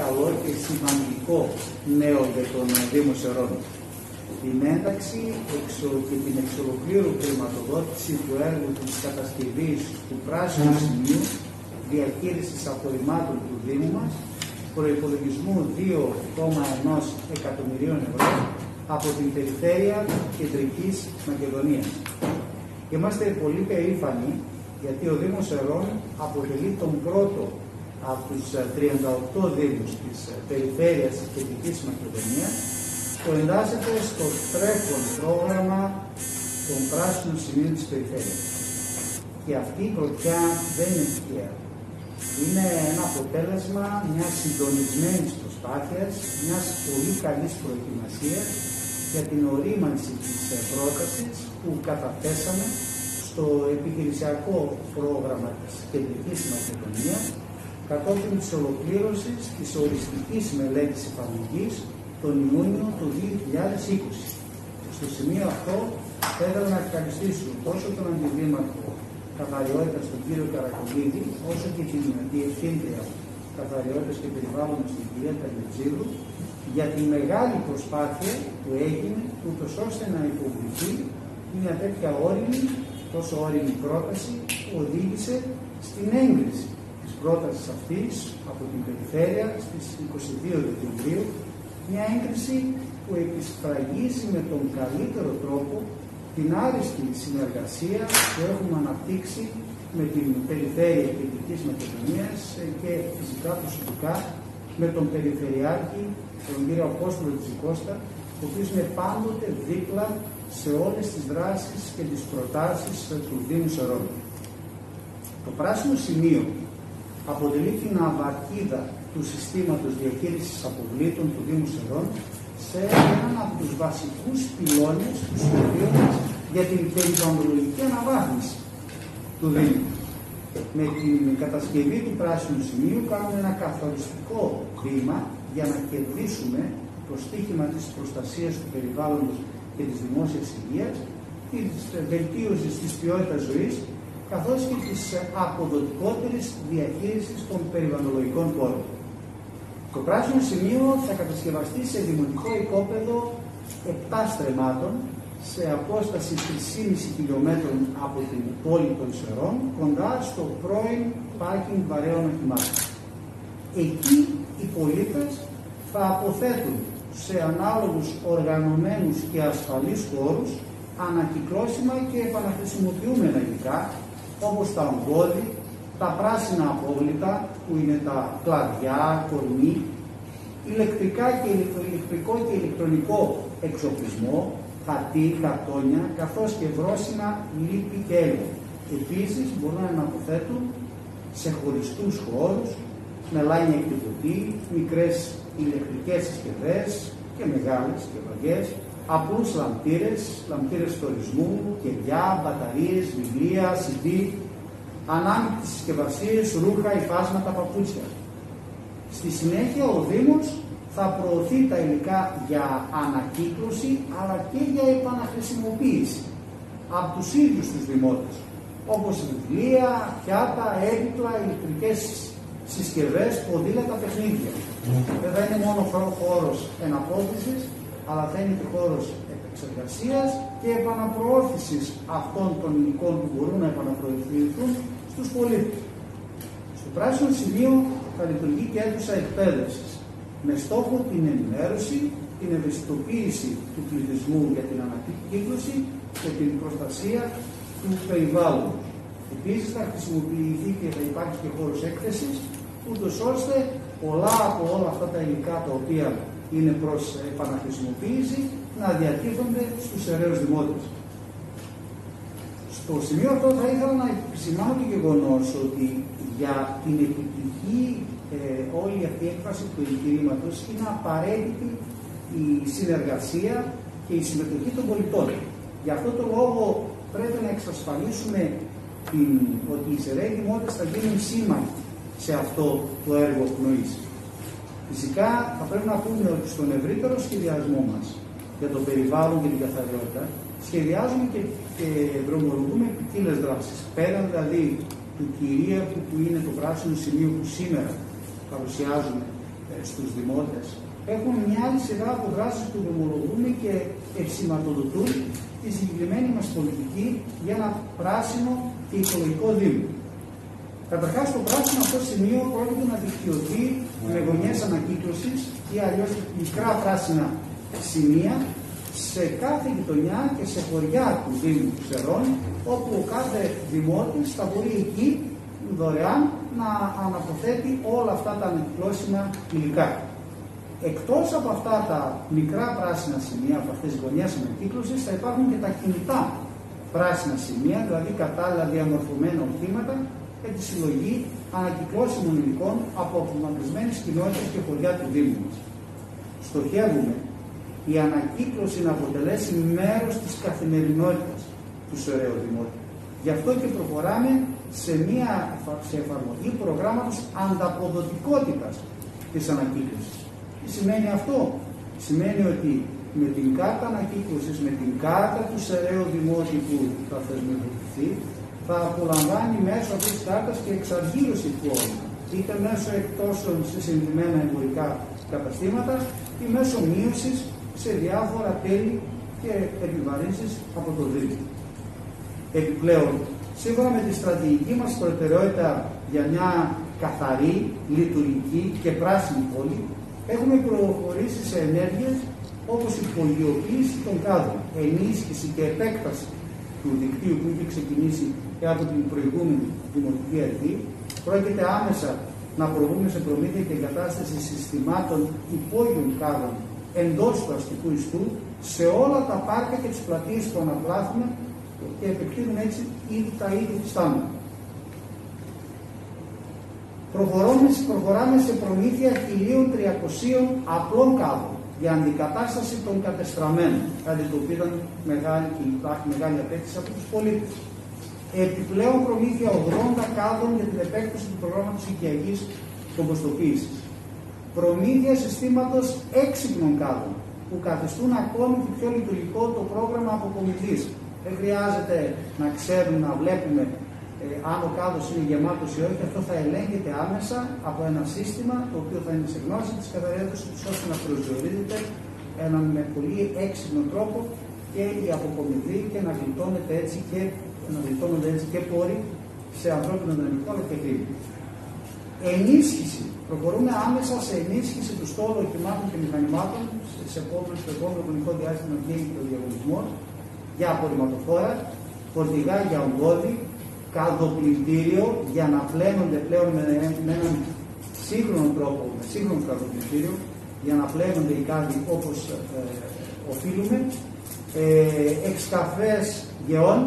καλό και σημαντικό νέο για τον Δήμο Σερών. Την ένταξη εξω, και την εξολοκλήρου χρηματοδότηση του έργου της κατασκευής του πράσινου σημείου διαχείρισης απορριμμάτων του Δήμου μας προϋπολογισμού 2,1 εκατομμυρίων ευρώ από την περιφέρεια Κεντρικής Μακεδονίας. Είμαστε πολύ περήφανοι γιατί ο Δήμος Ερών αποτελεί τον πρώτο από τους 38 ε, Δήμους της ε, περιφέρειας της Κεντρικής Μακεδονίας που εντάσσεται στο τρέχον πρόγραμμα των πράσινων σημείων της περιφέρειας. Και αυτή η πρωτιά δεν είναι τυχαία. Είναι ένα αποτέλεσμα μιας συντονισμένης προσπάθειας, μιας πολύ καλής προετοιμασίας για την ορίμανση της ε, πρότασης που καταθέσαμε στο επιχειρησιακό πρόγραμμα της Κεντρικής Μακεδονίας κατόπιν της ολοκλήρωσης της οριστικής μελέτης εφαρμογής τον Ιούνιο του 2020. Στο σημείο αυτό θέλω να ευχαριστήσω τόσο τον Αντιδήμαρχο Καθαριότητας τον κύριο Καρακολίδη, όσο και την Διευθύντρια Καθαριότητας και Περιβάλλοντος την κυρία Καλετζίδου, για τη μεγάλη προσπάθεια που έγινε, ούτως ώστε να υποβληθεί μια τέτοια όρημη, τόσο όρημη πρόταση που οδήγησε στην έγκριση πρότασης αυτής από την Περιφέρεια στις 22 Δεκεμβρίου μια έγκριση που επισφραγίζει με τον καλύτερο τρόπο την άριστη συνεργασία που έχουμε αναπτύξει με την Περιφέρεια Κεντρικής Μακεδονίας και φυσικά προσωπικά με τον Περιφερειάρχη, τον κύριο Απόστολο Τζικώστα, ο οποίος είναι πάντοτε δίπλα σε όλες τις δράσεις και τις προτάσεις του Δήμου Σερών. Το πράσινο σημείο αποτελεί την αβακίδα του συστήματος διαχείρισης αποβλήτων του Δήμου Σερών σε έναν από τους βασικούς πυλώνες του σχεδίου μας για την περιβαλλοντολογική αναβάθμιση του Δήμου. Με την κατασκευή του πράσινου σημείου κάνουμε ένα καθοριστικό βήμα για να κερδίσουμε το στίχημα της προστασίας του περιβάλλοντος και της δημόσιας υγείας, της βελτίωσης της ποιότητας ζωής καθώς και της αποδοτικότερης διαχείρισης των περιβαλλοντολογικών πόρων. Το πράσινο σημείο θα κατασκευαστεί σε δημοτικό οικόπεδο 7 στρεμάτων σε απόσταση 3,5 χιλιόμετρων από την πόλη των Σερών, κοντά στο πρώην πάρκινγκ βαρέων οχημάτων. Εκεί οι πολίτες θα αποθέτουν σε ανάλογους οργανωμένους και ασφαλείς χώρους ανακυκλώσιμα και επαναχρησιμοποιούμενα υλικά όπως τα ογκώδη, τα πράσινα απόβλητα που είναι τα κλαδιά, κορμί, ηλεκτρικά και ηλεκτρικό και ηλεκτρονικό εξοπλισμό, χατί, χαρτόνια, καθώς και βρόσινα, λίπη και έργο. Επίσης μπορούν να αποθέτουν σε χωριστούς χώρους, με λάινια εκδοτή, μικρές ηλεκτρικές συσκευές και μεγάλες και βαριές, απλούς λαμπτήρες, λαμπτήρες στορισμού, κεριά, μπαταρίες, βιβλία, CD, ανάμεικτες συσκευασίες, ρούχα, υφάσματα, παπούτσια. Στη συνέχεια ο Δήμος θα προωθεί τα υλικά για ανακύκλωση αλλά και για επαναχρησιμοποίηση από τους ίδιους τους δημότες όπως βιβλία, πιάτα, έπιπλα, ηλεκτρικές συσκευές, ποδήλατα, παιχνίδια. Βέβαια είναι μόνο χώρος εναπόθεσης αλλά θα είναι και χώρος επεξεργασίας και επαναπροώθησης αυτών των υλικών που μπορούν να επαναπροωθηθούν στους πολίτες. Στο πράσινο σημείο θα λειτουργεί και αίθουσα εκπαίδευσης με στόχο την ενημέρωση, την ευαισθητοποίηση του πληθυσμού για την ανακύκλωση και την προστασία του περιβάλλοντος. Επίσης θα χρησιμοποιηθεί και θα υπάρχει και χώρος έκθεσης, ούτως ώστε πολλά από όλα αυτά τα υλικά τα οποία είναι προς επαναχρησιμοποίηση να διατίθονται στους αιρέους δημότες. Στο σημείο αυτό θα ήθελα να επισημάνω το γεγονός ότι για την επιτυχή ε, όλη αυτή η έκφραση του εγχειρήματος είναι απαραίτητη η συνεργασία και η συμμετοχή των πολιτών. Γι' αυτό το λόγο πρέπει να εξασφαλίσουμε την, ότι οι σεραίοι δημότες θα γίνουν σύμμαχοι σε αυτό το έργο πνοής. Φυσικά θα πρέπει να πούμε ότι στον ευρύτερο σχεδιασμό μας για το περιβάλλον και την καθαριότητα σχεδιάζουμε και, και δρομολογούμε ποικίλες δράσεις. Πέραν δηλαδή του κυρίαρχου που είναι το πράσινο σημείο που σήμερα παρουσιάζουμε ε, στους δημότες έχουν μια άλλη σειρά από δράσεις που δρομολογούν και ευσηματοδοτούν τη συγκεκριμένη μας πολιτική για ένα πράσινο και οικολογικό δήμο. Καταρχάς, το πράσινο αυτό σημείο πρόκειται να δικτυωθεί με γωνιέ ανακύκλωσης ή αλλιώς μικρά πράσινα σημεία σε κάθε γειτονιά και σε χωριά του Δήμου Ξερών, όπου ο κάθε δημότης θα μπορεί εκεί δωρεάν να αναποθέτει όλα αυτά τα ανακυκλώσιμα υλικά. Εκτός από αυτά τα μικρά πράσινα σημεία, από αυτές τις γωνιές ανακύκλωσης, θα υπάρχουν και τα κινητά πράσινα σημεία, δηλαδή κατάλληλα διαμορφωμένα οχήματα για τη συλλογή ανακυκλώσιμων υλικών από απομακρυσμένες κοινότητες και χωριά του Δήμου μας. Στοχεύουμε η ανακύκλωση να αποτελέσει μέρος της καθημερινότητας του Σωρέου Δημότη. Γι' αυτό και προχωράμε σε μια σε εφαρμογή προγράμματος ανταποδοτικότητας της ανακύκλωσης. Τι σημαίνει αυτό, Σημαίνει ότι με την κάρτα ανακύκλωσης, με την κάρτα του Σεραίου Δημότη που θα θεσμοποιηθεί, θα απολαμβάνει μέσω αυτής της κάρτα και εξαργύρωση φόρων, είτε μέσω εκτόσεων σε συνδυμένα εμπορικά καταστήματα ή μέσω μείωσης σε διάφορα τέλη και επιβαρύνσεις από το Δήμο. Επιπλέον, σύμφωνα με τη στρατηγική μας προτεραιότητα για μια καθαρή, λειτουργική και πράσινη πόλη, έχουμε προχωρήσει σε ενέργειες όπως η πολιοποίηση των κάδων, ενίσχυση και επέκταση του δικτύου που είχε ξεκινήσει και από την προηγούμενη δημοτική αρχή, πρόκειται άμεσα να προβούμε σε προμήθεια και εγκατάσταση συστημάτων υπόγειων κάδων εντός του αστικού ιστού σε όλα τα πάρκα και τις πλατείες που αναπλάθουμε και επεκτείνουμε έτσι ήδη τα είδη στάνου. Προχωράμε σε προμήθεια 1.300 απλών κάδων για αντικατάσταση των κατεστραμμένων, κάτι το οποίο ήταν μεγάλη και υπάρχει μεγάλη απέτηση από τους πολίτες. Επιπλέον προμήθεια 80 κάδων για την επέκταση του προγράμματος οικιακής κομποστοποίησης. Προμήθεια συστήματος έξυπνων κάδων που καθιστούν ακόμη και πιο λειτουργικό το πρόγραμμα αποκομιδή. Δεν χρειάζεται να ξέρουμε, να βλέπουμε ε, αν ο κάδος είναι γεμάτος ή όχι. Αυτό θα ελέγχεται άμεσα από ένα σύστημα το οποίο θα είναι σε γνώση της καθαριότητα ώστε να προσδιορίζεται έναν με πολύ έξυπνο τρόπο και η αποκομιδή και να γλιτώνεται έτσι και να γλιτώνονται έτσι και πόροι σε ανθρώπινο δυναμικό αλλά και χρήμα. Ενίσχυση. Προχωρούμε άμεσα σε ενίσχυση του στόλου οχημάτων και μηχανημάτων σε επόμενο, στο επόμενο χρονικό διάστημα και ο διαγωνισμό για απορριμματοφόρα, φορτηγά για ογκώδη, καδοπληκτήριο για να πλένονται πλέον με, με έναν σύγχρονο τρόπο, με σύγχρονο καδοπληκτήριο, για να πλένονται οι κάδοι όπως ε, οφείλουμε, ε, εξκαφές γεών,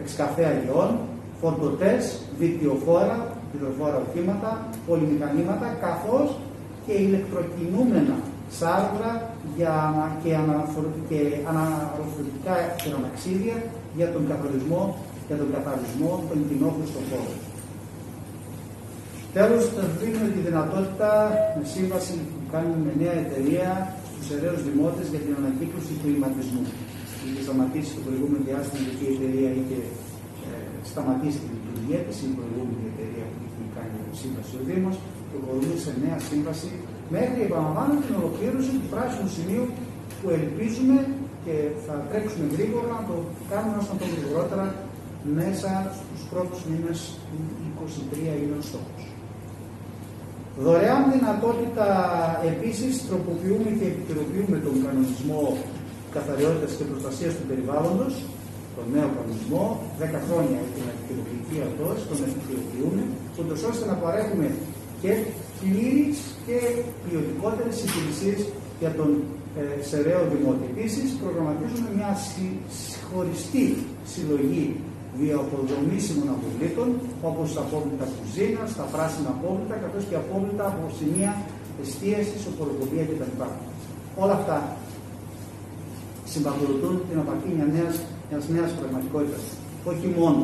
εξκαφέα γεών, φορτωτές, βιτιοφόρα, βιτιοφόρα οχήματα, πολυμηχανήματα, καθώς και ηλεκτροκινούμενα σάρβρα για, και, και αναφορτικά χειροναξίδια για τον καθορισμό για τον καθαρισμό των κοινόχρηστων χώρων. Τέλος, θα δίνουμε τη δυνατότητα με σύμβαση που κάνουμε με νέα εταιρεία στου αιρέου δημότες για την ανακύκλωση του ηματισμού. Είχε σταματήσει το προηγούμενο διάστημα γιατί η εταιρεία είχε ε, σταματήσει τη λειτουργία της, η προηγούμενη εταιρεία που είχε κάνει σύμβαση ο Δήμος. Προχωρούμε σε νέα σύμβαση μέχρι, επαναλαμβάνω, την ολοκλήρωση του πράσινου σημείου που ελπίζουμε και θα τρέξουμε γρήγορα να το κάνουμε όσο το γρηγορότερα μέσα στους πρώτους μήνες του 2023 είναι ο στόχος. Δωρεάν δυνατότητα επίσης τροποποιούμε και επικαιροποιούμε τον κανονισμό καθαριότητας και προστασίας του περιβάλλοντος, τον νέο κανονισμό, 10 χρόνια έχει να επικαιροποιηθεί αυτός, τον επικαιροποιούμε, ούτως ώστε να παρέχουμε και πλήρεις και ποιοτικότερες υπηρεσίες για τον ε, Σεραίο Δημότη. Επίσης, προγραμματίζουμε μια χωριστή συλλογή βιοαποδομήσιμων αποβλήτων, όπως τα απόβλητα κουζίνα, τα πράσινα απόβλητα, καθώς και απόβλητα από σημεία εστίασης, οποροκοπία κτλ. Όλα αυτά συμπαθοδοτούν την απαρχή μια νέας, μιας νέας πραγματικότητας. Όχι μόνο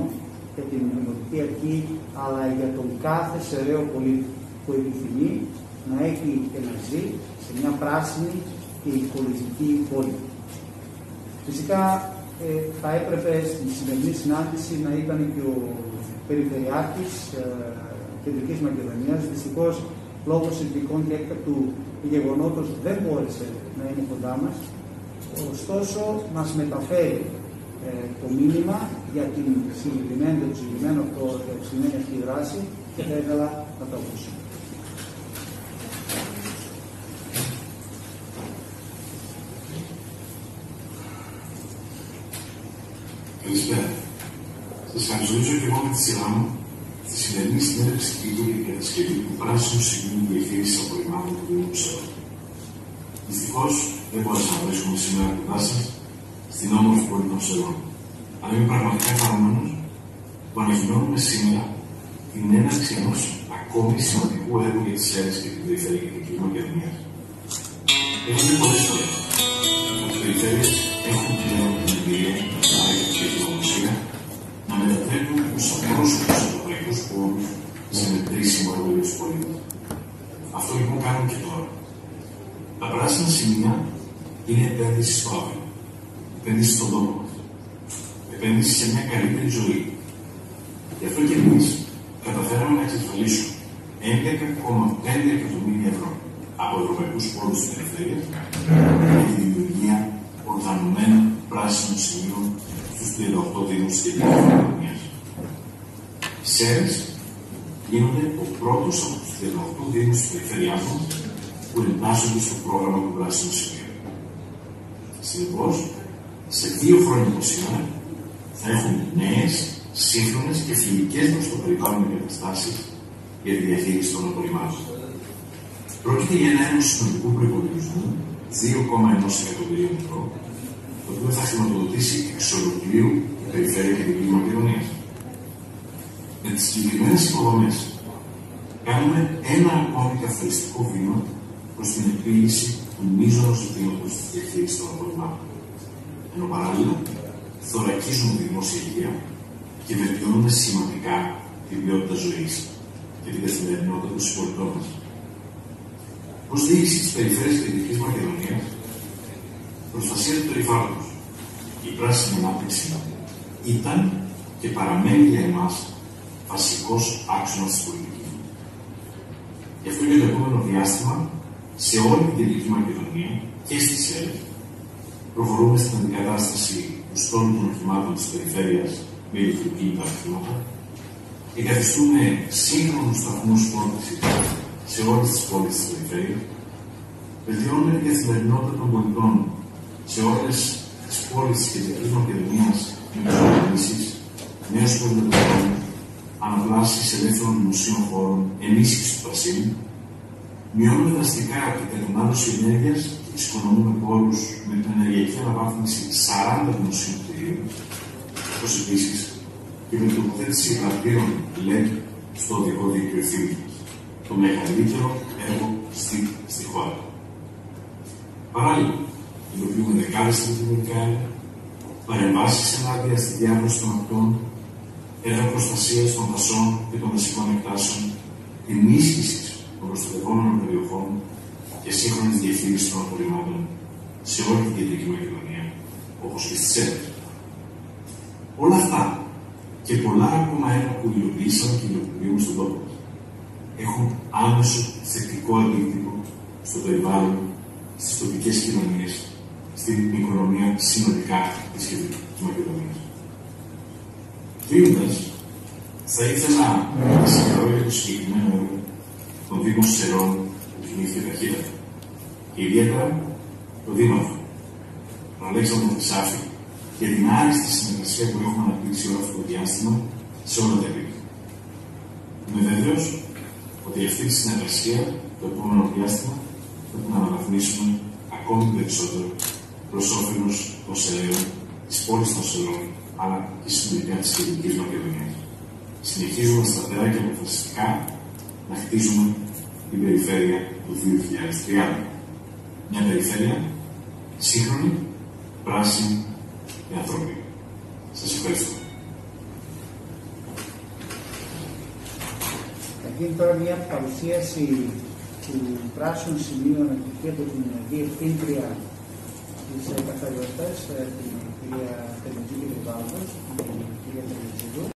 για την δημοτική αρχή, αλλά για τον κάθε σεραίο πολίτη που επιθυμεί να έχει και να ζει σε μια πράσινη και οικολογική πόλη. Φυσικά ε, θα έπρεπε στην σημερινή συνάντηση να ήταν και ο Περιφερειάρχης ε, Κεντρικής Μακεδονίας. Δυστυχώς λόγω συνθηκών και έκτακτου γεγονότος δεν μπόρεσε να είναι κοντά μας. Ωστόσο, μας μεταφέρει ε, το μήνυμα για την συγκεκριμένη, το συγκεκριμένο αυτό, τη συγκεκριμένη αυτή δράση και θα ήθελα να το ακούσω. Καλησπέρα. Σας καλωσορίζω και εγώ με τη σειρά μου στη σημερινή συνέντευξη τύπου για την κατασκευή του πράσινου σημείου διαχείριση απορριμμάτων του Δήμου Ψεών. Δυστυχώς δεν μπόρεσα να βρίσκομαι σήμερα κοντά σα στην όμορφη πόλη των Ψεών. Αλλά είμαι πραγματικά χαρούμενος που ανακοινώνουμε σήμερα την έναρξη ενός ακόμη σημαντικού έργου για τις αίρε και την περιφερειακή Μακεδονία. Έχω δει πολλές φορέ ότι οι περιφέρειες έχουν πλέον την εμπειρία και την ομοσία να μετατρέπουν τους απρόσωπου ευρωπαϊκούς πόρους σε μετρήσιμο έργο για τους πολίτες. Αυτό λοιπόν κάνουν και τώρα. Τα πράσινα σημεία είναι επένδυση στο αύριο, επένδυση στον τόπο μας, επένδυση σε μια καλύτερη ζωή. Γι' αυτό και εμείς καταφέραμε να εξασφαλίσουμε 11,5 εκατομμύρια ευρώ από ευρωπαϊκούς πόρους στην περιφέρεια για τη δημιουργία οργανωμένων πράσινων σημείων στους 38 Δήμους της Κεντρική Κοινωνία. Οι ΣΕΡΕΣ γίνονται ο πρώτος από τους 38 Δήμους τη περιφέρειά μα που εντάσσονται στο πρόγραμμα του πράσινου σημείου. Συνεπώ, σε δύο χρόνια από σήμερα θα έχουμε νέες, σύγχρονες και φιλικές προ το περιβάλλον εγκαταστάσεις για τη διαχείριση των απορριμμάτων. Πρόκειται για ένα έργο συνολικού προπολογισμού 2,1 εκατομμυρίων ευρώ, το οποίο θα χρηματοδοτήσει εξ ολοκλήρου η Περιφέρεια και την Μακεδονία. Με τις συγκεκριμένες υποδομές κάνουμε ένα ακόμη καθοριστικό βήμα προς την επίλυση του μείζωνο ζητήματο τη διαχείριση των απορριμμάτων. Ενώ παράλληλα θωρακίζουμε τη δημόσια υγεία και βελτιώνουμε σημαντικά την ποιότητα ζωής και την καθημερινότητα των συμπολιτών μας. Ω διοίκηση της Περιφέρειας Κεντρικής Μακεδονίας, προστασία του περιβάλλοντος και η πράσινη ανάπτυξη ήταν και παραμένει για εμάς βασικός άξονας της πολιτικής. Γι' αυτό και το επόμενο διάστημα, σε όλη την Κεντρική Μακεδονία και στις ΕΡΕ, προχωρούμε στην αντικατάσταση του στόλου των οχημάτων της περιφέρειας με ηλεκτροκίνητα οχήματα εγκαθιστούμε σύγχρονους σταθμούς φόρτιση σε όλες τις πόλεις της περιφέρειας, βελτιώνουμε την καθημερινότητα των πολιτών σε όλες τις πόλεις της κεντρικής Μακεδονίας με μεταρρυθμίσεις, νέους πολιτισμού, αναπλάσεις ελεύθερων δημοσίων χώρων, ενίσχυση του πρασίνου, μειώνουμε δραστικά την κατανάλωση ενέργειας και εξοικονομούμε πόρους με την ενεργειακή αναβάθμιση 40 δημοσίων κτηρίων, όπως επίσης και με την τοποθέτηση γραφείων LED στο οδικό δίκτυο ευθύνη το μεγαλύτερο έργο στη, στη χώρα. Παράλληλα, υλοποιούμε δεκάδες στρατηγικά έργα, παρεμβάσεις ενάντια στη διάβρωση των ακτών, έργα προστασίας των δασών και των δασικών εκτάσεων, ενίσχυσης των προστατευόμενων περιοχών και σύγχρονης διαχείριση των απορριμμάτων σε όλη την κεντρική Μακεδονία, όπως και στις ΕΡΤ. Όλα αυτά και πολλά ακόμα έργα που υλοποιήσαμε και υλοποιούμε στον τόπο έχουν άμεσο θετικό αντίκτυπο στο περιβάλλον, στις τοπικές κοινωνίες, στην οικονομία συνολικά της Κεντρικής Μακεδονίας. Κλείνοντας, θα ήθελα να συγχαρώ για το συγκεκριμένο έργο των Δήμων Σερών που κινήθηκε ταχύτατα και ιδιαίτερα τον Δήμαρχο, τον Αλέξανδρο Χρυσάφη, για την άριστη συνεργασία που έχουμε αναπτύξει όλο αυτό το διάστημα σε όλα τα επίπεδα. Είμαι βέβαιος ότι αυτή τη συνεργασία το επόμενο διάστημα πρέπει να αναβαθμίσουμε ακόμη περισσότερο προς όφελος των Σελαίων, της πόλης των Σελών, αλλά και συνολικά της Κεντρικής Μακεδονίας. Συνεχίζουμε σταθερά και αποφασιστικά να χτίζουμε την περιφέρεια του 2030. Μια περιφέρεια σύγχρονη, πράσινη και ανθρώπινη. Σας ευχαριστώ. Θα γίνει τώρα μια παρουσίαση του πράσινου σημείου αναπτυχία από την διευθύντρια της καθαριότητας, την κυρία Τελετζίδη Ριβάλδος, την κυρία Τελετζίδου.